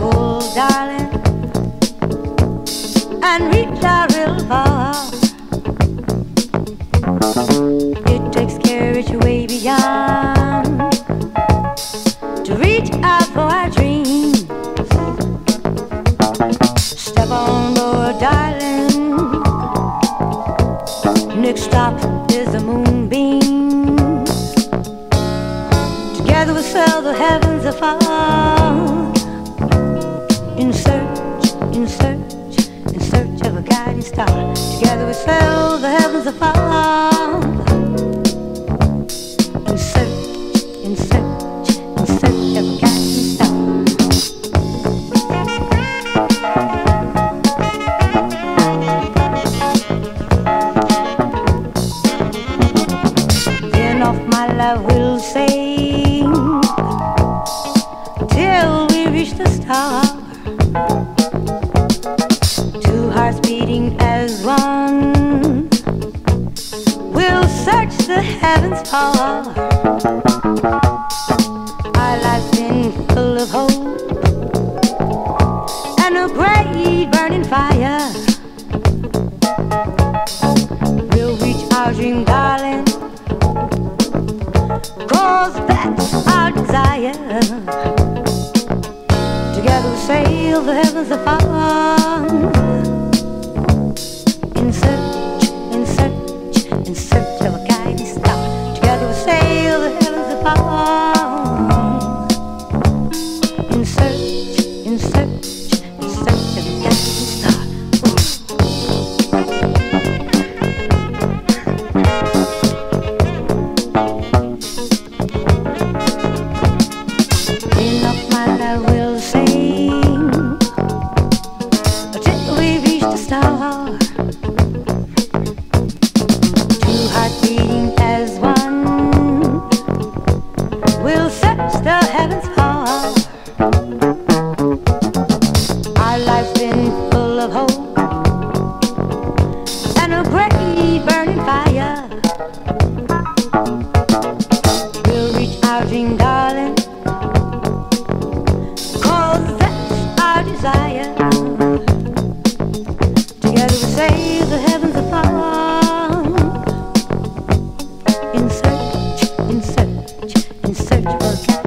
goal, darling, and reach our real far. It takes courage way beyond to reach out for our dreams. Step on board, darling. Next stop is the moonbeam. Together we sail the heavens afar. In search, in search, in search of a guiding star. Together we sail the heavens afar. In search, in search, in search of a guiding star. Then off my love will sing till we reach the star. Two hearts beating as one. We'll search the heavens far. Our life's been full of hope and a great burning fire. We'll reach our dream, darling. Cause that's our desire. The heavens. In a burning fire. We'll reach our dream, darling. That's our desire. Together we the heavens. In search, in search, in search for